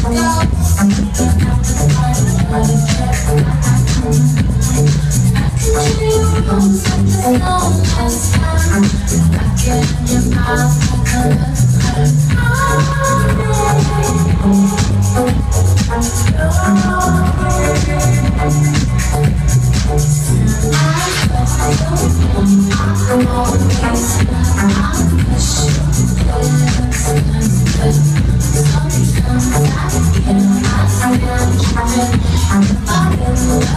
I'm stuck in your mouth, color, color.